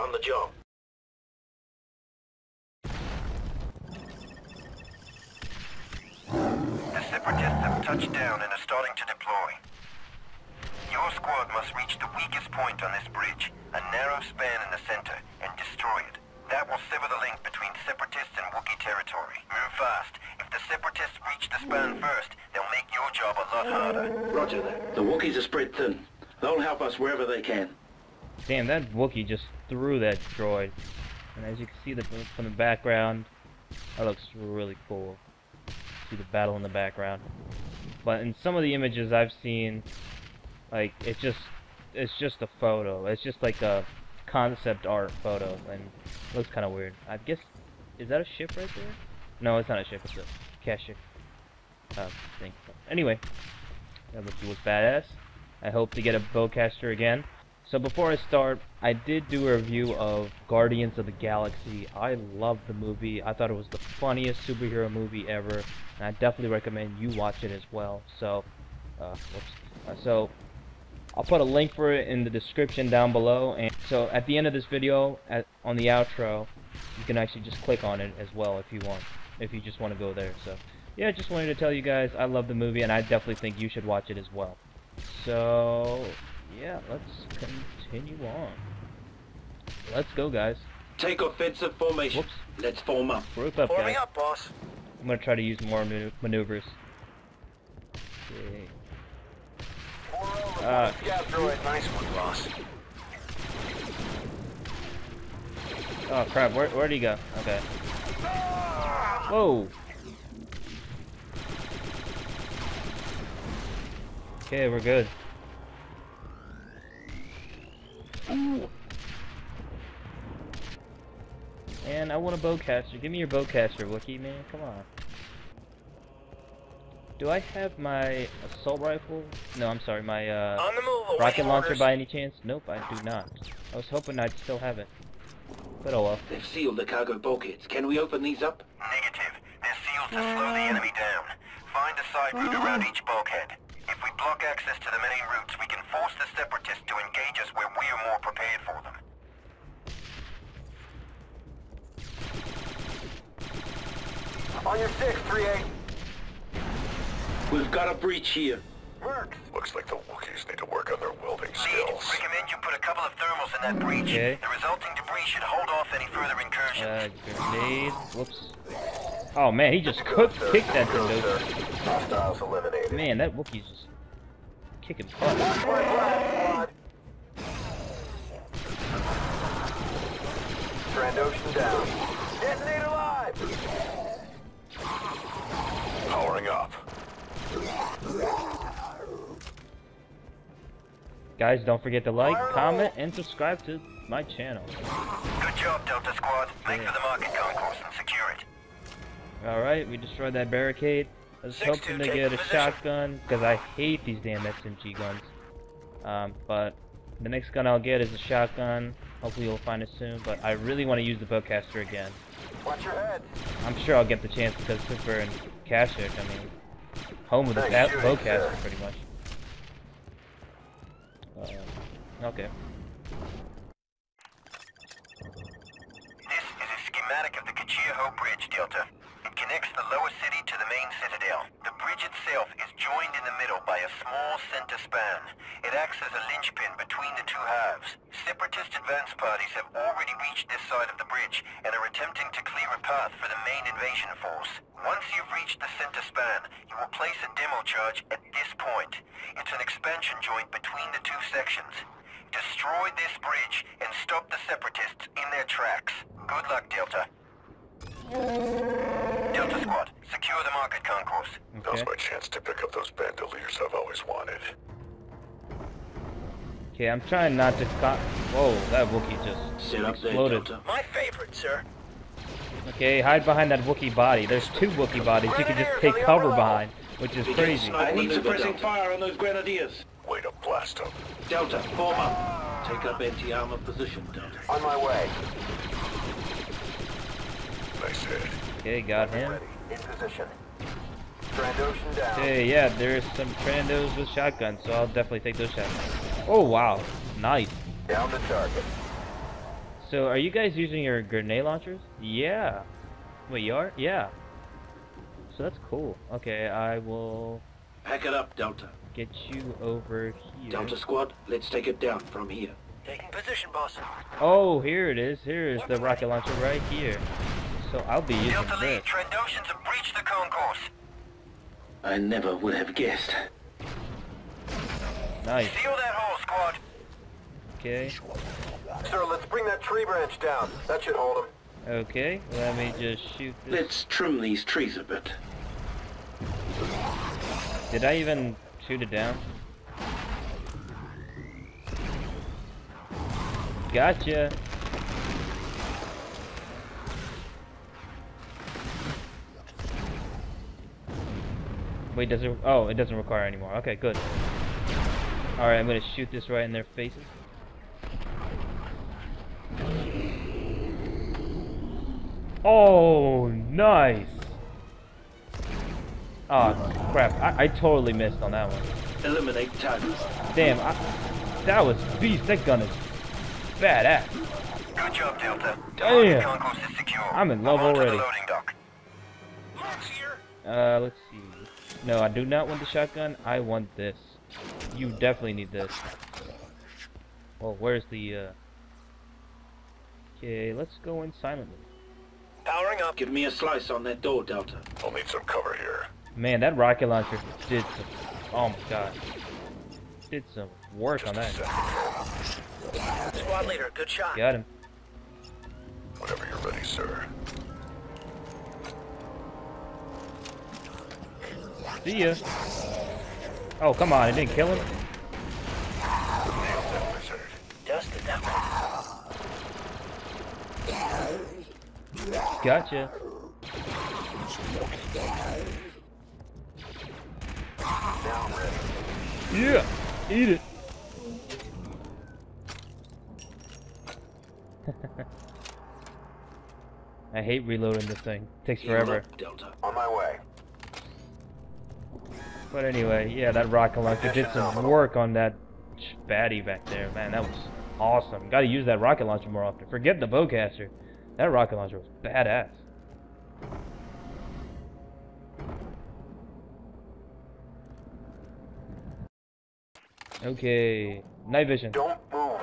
on the job. The Separatists have touched down and are starting to deploy. Your squad must reach the weakest point on this bridge, a narrow span in the center, and destroy it. That will sever the link between Separatists and Wookiee territory. Move fast. If the Separatists reach the span first, they'll make your job a lot harder. Roger that. The Wookiees are spread thin. They'll help us wherever they can. Damn, that Wookiee just threw that droid. And as you can see the, from the background, that looks really cool. See the battle in the background. But in some of the images I've seen, like, it's just, it's just a photo. It's just like a concept art photo, and looks kind of weird. I guess, is that a ship right there? No, it's not a ship, it's a cache uh, thing. Anyway, that looks, looks badass. I hope to get a bowcaster again. So before I start, I did do a review of Guardians of the Galaxy. I loved the movie. I thought it was the funniest superhero movie ever, and I definitely recommend you watch it as well. So, uh, uh, so I'll put a link for it in the description down below. And so at the end of this video, at, on the outro, you can actually just click on it as well if you want, if you just want to go there. So yeah, I just wanted to tell you guys I love the movie, and I definitely think you should watch it as well. So yeah, let's continue on. Let's go, guys. Take offensive formation. Whoops. Let's form up. Group up, Forming guys. up, boss. I'm gonna try to use more manu maneuvers. Okay. Ah. Scout droid, nice one, boss. Oh crap, where where'd he go? Okay. Whoa! Okay, we're good. And I want a bowcaster. Give me your bowcaster, Wookiee, man. Come on. Do I have my assault rifle? No, I'm sorry, my uh, On the move, rocket launcher orders. by any chance? Nope, I do not. I was hoping I'd still have it. But oh well. They've sealed the cargo bulkheads. Can we open these up? Negative. They're sealed to slow the enemy down. Find a side route around each bulkhead. If we block access to the main routes, we can force the Separatists to engage us where we are more prepared for them. On your six, 3-8. We've got a breach here. Works. Looks like the Wookiees need to work on their welding Lead, skills. recommend you put a couple of thermals in that breach. Okay. The resulting debris should hold off any further incursions. Uh, grenade. Whoops. Oh man, he just cooked, kicked that thing, dude. Hostiles eliminated. Man, that Wookiee's just kicking butt. Trandoshan down. Guys, don't forget to like, comment, and subscribe to my channel. Good job, Delta Squad. Make for the market concourse and secure it. Alright, we destroyed that barricade. I was Six hoping to get a position. shotgun, because I hate these damn SMG guns. Um, but the next gun I'll get is a shotgun. Hopefully we'll find it soon, but I really want to use the bowcaster again. Watch your head. I'm sure I'll get the chance because since we're in I mean, home of the bowcaster pretty much. Uh, okay. This is a schematic of the Kachiro Bridge, Delta. It connects the lower city to the main citadel. The bridge itself is joined in the middle by a small center span. It acts as a linchpin between the two halves. Separatist advance parties have already reached this side of the bridge and are attempting to clear a path for the main invasion force. Once you've reached the center span, you will place a demo charge at this point. It's an expansion joint between the two sections. Destroy this bridge and stop the Separatists in their tracks. Good luck, Delta. Delta Squad, secure the market concourse. Now's Okay. my chance to pick up those bandoliers I've always wanted. Okay, I'm trying not to co- Whoa, that Wookiee just Sit up there, exploded. My favorite, sir. Okay, hide behind that Wookiee body. There's two Wookiee bodies you can just take cover behind, which is crazy. I need suppressing fire on those grenadiers. Way to blast them. Delta, form up. Take up anti-armor position, Delta. On my way. Nice hit. Okay, got him. Ready. In position. Trandoshan down. Okay, yeah, there's some Trandos with shotguns, so I'll definitely take those shots. Oh, wow. Nice. Down the target. So, are you guys using your grenade launchers? Yeah. Wait, you are? Yeah. So that's cool. Okay, I will Pack it up, Delta. get you over here. Delta Squad, let's take it down from here. Taking position, boss. Oh, here it is. Here is the rocket launcher right here. So I'll be using Delta this. Lead, Trandoshans have breached the concourse. I never would have guessed. Nice. Seal that hole, squad. Okay. Sir, let's bring that tree branch down. That should hold him. Okay. Let me just shoot this. Let's trim these trees a bit. Did I even shoot it down? Gotcha. Wait, does it? Oh, it doesn't require anymore. Okay, good. All right, I'm gonna shoot this right in their faces. Oh, nice. Oh crap! I, I totally missed on that one. Eliminate targets. Damn, I, that was beast. That gun is badass. Good job, Delta. Damn. Concourse is secure. I'm in love already. loading dock. Uh, let's see. No, I do not want the shotgun. I want this. You definitely need this. Well, where's the, uh... Okay, let's go in silently. Powering up. Give me a slice on that door, Delta. I'll need some cover here. Man, that rocket launcher did some... Oh my god. Did some work on that. Squad leader, good shot. Got him. Whenever you're ready, sir. See ya. Oh, come on. It didn't kill him? Nailed that wizard. Dusted that one. Gotcha. Now I'm ready. Yeah, eat it. I hate reloading this thing. takes forever. Delta. On my way. But anyway, yeah, that rocket launcher did some work on that ch- baddie back there. Man, that was awesome. Gotta use that rocket launcher more often. Forget the bowcaster. That rocket launcher was badass. Okay, night vision. Don't move.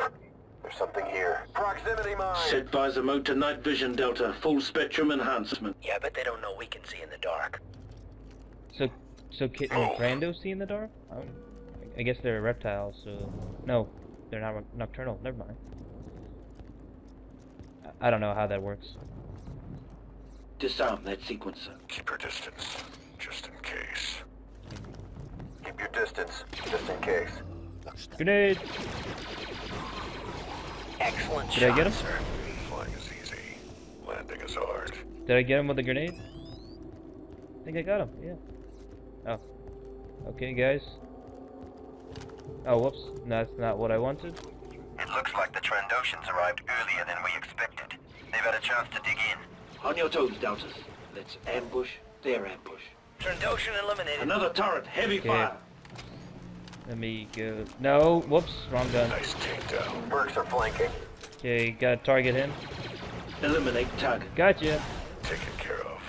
There's something here. Proximity mine. Set visor mode to night vision, Delta. Full spectrum enhancement. Yeah, but they don't know we can see in the dark. So, so can randos see in the dark? Um, I guess they're reptiles, so... No, they're not nocturnal. Never mind. I- I don't know how that works. Disarm that sequencer. Keep your distance, just in case. Keep your distance, just in case. Grenade! Excellent Did I get him? sir. Flying is easy. Landing is hard. Did I get him with a grenade? I think I got him, yeah. Oh. Okay, guys. Oh, whoops. No, that's not what I wanted. It looks like the Trandoshans arrived earlier than we expected. They've had a chance to dig in. On your toes, Deltas. Let's ambush their ambush. Trandoshan eliminated. Another turret, heavy Okay. fire. Let me go. No, whoops, wrong gun. Nice takedown. Bergs are flanking. Okay, gotta target him. Eliminate target. Gotcha. Taken care of.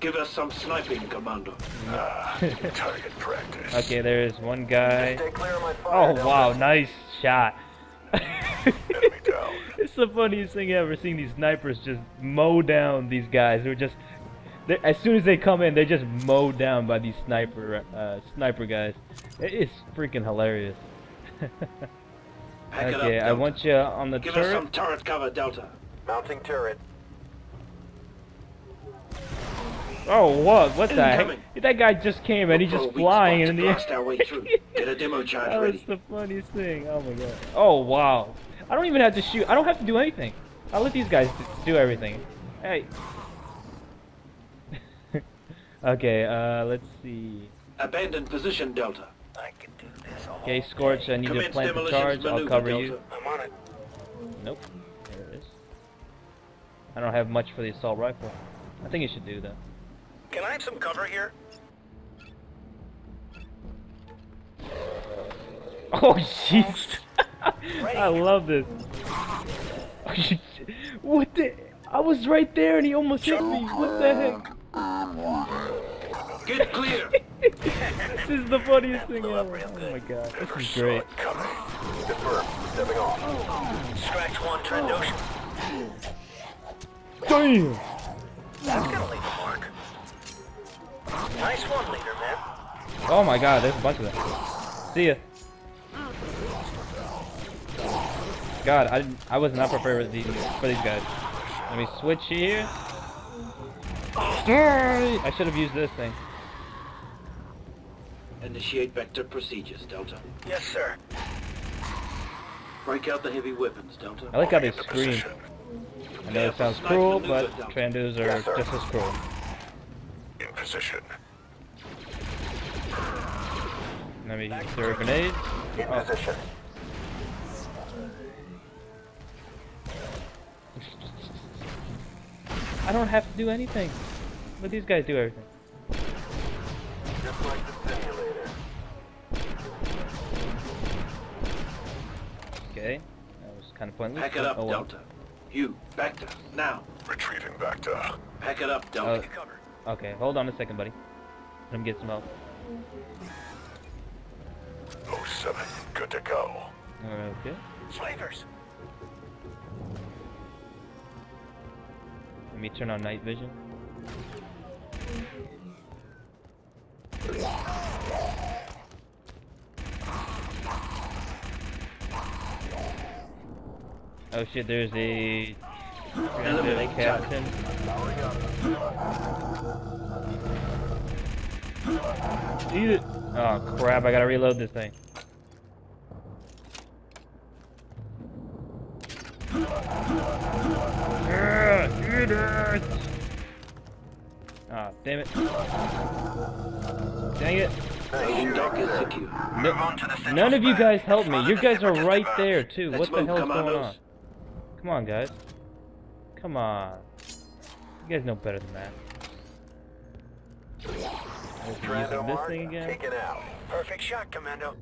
Give us some sniping, Commando. Ah, target practice. Okay, there's one guy. Stay clear of my Oh, fire. wow, nice shot. Enemy. It's the funniest thing ever, seeing these snipers just mow down these guys who are just... As soon as they come in, they're just mowed down by these sniper uh, sniper guys. It is freaking hilarious. Pack it up, okay, I want you on the Give us some turret cover, Delta. Mounting turret. Oh, what? What the heck? That guy just came and he's just flying spot in to the air. blast our way through. Get a demo charge That was the funniest thing. Oh my god. Oh wow. I don't even have to shoot. I don't have to do anything. I'll let these guys do everything. Hey. okay, uh, let's see. Abandon position, Delta. I can do this all. Okay, Scorch, I need to plant the demolitions charge. I'll cover Delta. you. I'm on it. Nope. There it is. I don't have much for the assault rifle. I think it should do though. Can I have some cover here? Oh jeez. I love this. what the? I was right there and he almost hit me. What the heck? Get clear! this is the funniest thing ever. Oh my god, this is great. Confirm. Stepping off. Scratch one, Trandoshan. Damn! That's gonna leave a mark. Nice one, leader, man. Oh my god, there's a bunch of them. See ya. God, I didn't, I was not prepared for these, for these guys. Let me switch here. I should have used this thing. Initiate vector procedures, Delta. Yes, sir. Break out the heavy weapons, Delta. I like how they Into scream. I know it sounds cruel, but Trandos are just as cruel. In position. Let me throw a grenade. In Oh. position. I don't have to do anything. But these guys do everything. Just like the simulator. Okay. That was kind of pointless. Pack it but up, oh well. Delta. You, Bacta, now. Retrieving Bacta. Pack it up, Uh, Delta. Cover. okay, hold on a second, buddy. Let me get some help. 07. Good to go. Alright, okay. Slavers. Let me turn on night vision. Oh shit, there's a captain. Eat it! Oh crap, I gotta reload this thing. Yeah, eat it! Ah, damn it. Dang it. Loading dock is secure. Move on to the No, none of you guys helped me. You guys are right there too. What the move, hell is going on? Come on, guys. Come on. You guys know better than that. Using this thing again. Taken out. Perfect shot, Commando.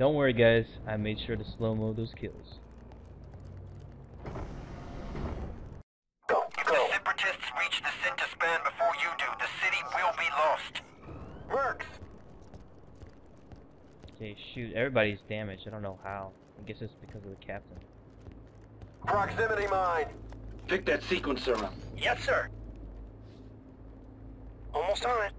Don't worry, guys. I made sure to slow mo those kills. Go, if the separatists reach the center span before you do, the city will be lost. Works. Okay, shoot. Everybody's damaged. I don't know how. I guess it's because of the captain. Proximity mine. Pick that sequencer up. Yes, sir. Almost on it.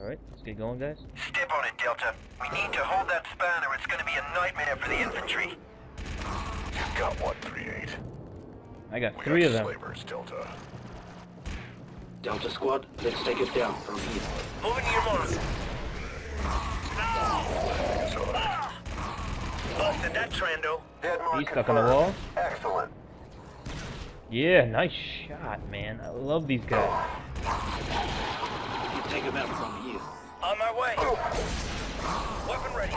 Alright, let's get going, guys. Step on it, Delta. We need to hold that span or it's gonna be a nightmare for the infantry. You've got 138. I got We three got of them. Slavers, Delta. Delta Squad, let's take it down from here. Moving to your mark. It's all right. Busted that, Trando. Dead mark He's stuck on the wall. Excellent. Yeah, nice shot, man. I love these guys. You take him out from here. On my way. Oh. Weapon ready.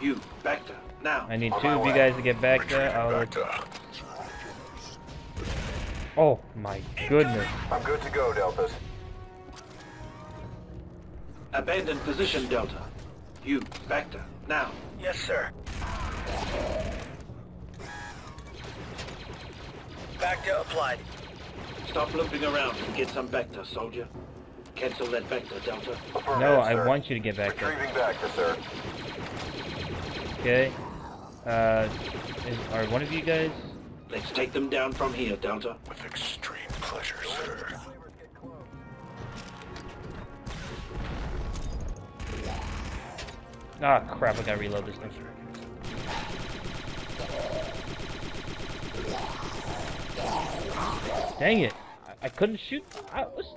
You, Bacta, now. I need On two my of you guys to get back there. I'll... Bacta. Oh my goodness. I'm good to go, Deltas. Abandon position, Delta. You, Bacta, now. Yes, sir. Bacta applied. Stop looping around and get some Bacta, soldier. Cancel that Vector, Delta. No, I want you to get back there. Retrieving Bacta sir. Okay. Uh, is, are one of you guys? Let's take them down from here, Delta. With extreme pleasure, sir. Ah, crap! I gotta reload this thing. Dang it! I, couldn't shoot. I was.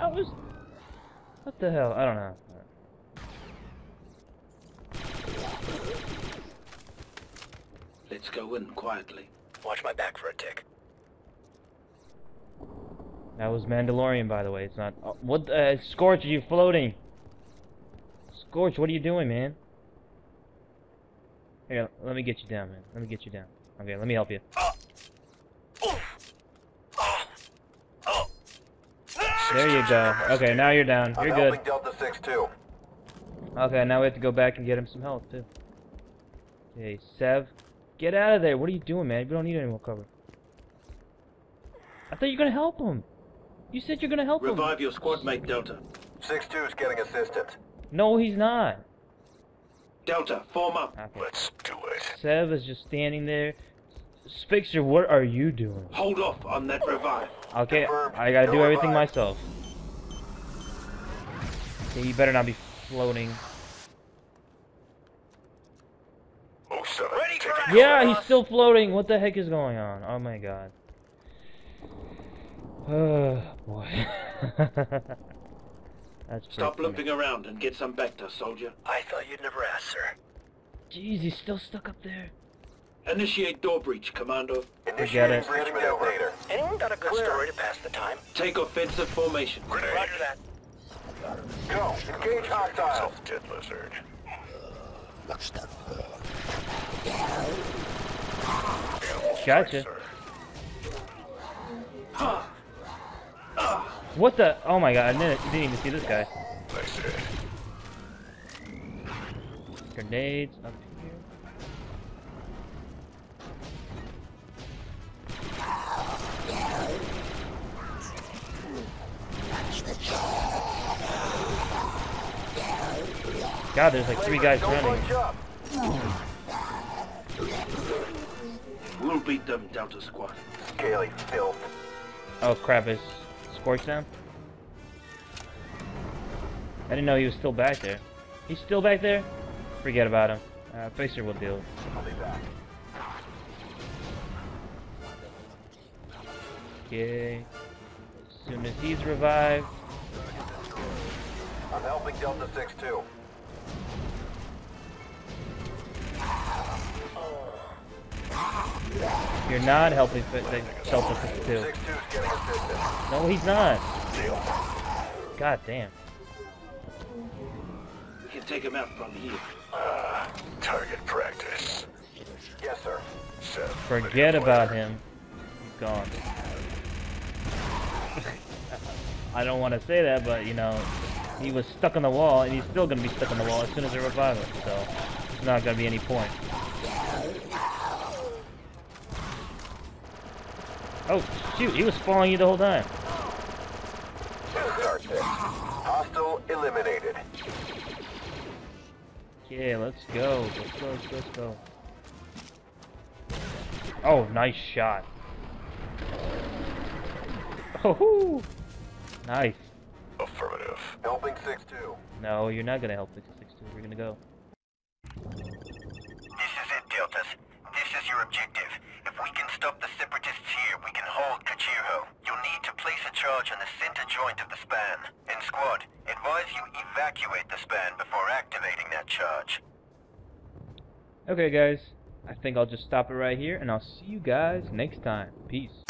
I was. What the hell? I don't know. Let's go in quietly. Watch my back for a tick. That was Mandalorian, by the way. It's not. Oh, what? Uh, Scorch, are you floating? Scorch, what are you doing, man? Here, let me get you down, man. Let me get you down. Okay, let me help you. There you go. Okay, now you're down. You're good. helping Delta 6-2. Okay, now we have to go back and get him some health too. Okay, Sev, get out of there. What are you doing, man? We don't need any more cover. I thought you were gonna help him. You said you're gonna help him. Revive your squad mate, Delta. 6-2 is getting assistance. No, he's not. Delta, form up. Okay. Let's do it. Sev is just standing there. Fixer, what are you doing? Hold off on that revive. Okay, I gotta No do everything revive. myself. Okay, you better not be floating. Oh, seven. Ready Take for it. action. Yeah, he's still floating. What the heck is going on? Oh my god. Oh boy. That's Stop funny. limping around and get some Bacta, soldier. I thought you'd never ask, sir. Jeez, he's still stuck up there. Initiate door breach, Commando. Initiating it. breach maneuver. Anyone got a good story to pass the time? Take offensive formation. Grenade. Roger that. Go. Engage hostiles. Self-dead lizard. Gotcha. Sir. What the? Oh my god, I didn't, didn't even see this guy. Grenades up God, there's like three guys running. We'll beat them, Delta squad. Scaly filth. Oh crap, is Scorch down? I didn't know he was still back there. He's still back there? Forget about him. Uh, Fixer will deal. I'll be back. Okay. As soon as he's revived. I'm helping Delta 6-2. You're not helping Delta 52. 6-2 is getting assistance. No, he's not. God damn. We can take him out from here. Ah, target practice. Yes, sir. Seven. Forget about him. He's gone. I don't want to say that, but you know, he was stuck on the wall, and he's still gonna be stuck on the wall as soon as they revive him. So, there's not gonna be any point. Oh shoot, he was following you the whole time. Hostile eliminated. Okay, let's go. Let's go. Let's go. Let's go. Oh, nice shot. Oh, nice. Affirmative. Helping 6-2. No, you're not gonna help 662. We're gonna go. This is it, Deltas. This is your objective. If we can stop the Separatists here, we can hold Kachiro. You'll need to place on the center joint of the span. And squad, advise you evacuate the span before activating that charge. Okay, guys. I think I'll just stop it right here, and I'll see you guys next time. Peace.